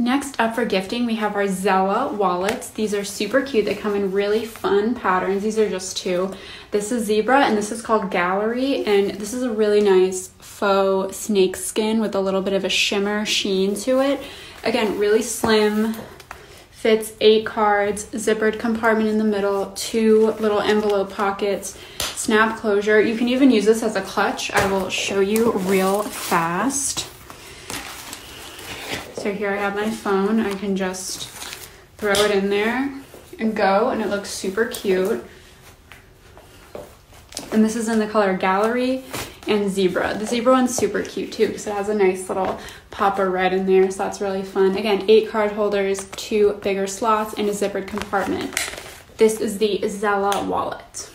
Next up for gifting, we have our Zella wallets. These are super cute. They come in really fun patterns. These are just two. This is zebra and this is called gallery and this is a really nice faux snake skin with a little bit of a shimmer sheen to it. Again, really slim, fits eight cards, zippered compartment in the middle, two little envelope pockets, snap closure. You can even use this as a clutch. I will show you real fast. So here I have my phone. I can just throw it in there and go, and it looks super cute. And this is in the color Gallery and Zebra. The Zebra one's super cute too because it has a nice little popper red in there, so that's really fun. Again, eight card holders, two bigger slots, and a zippered compartment. This is the Zella wallet.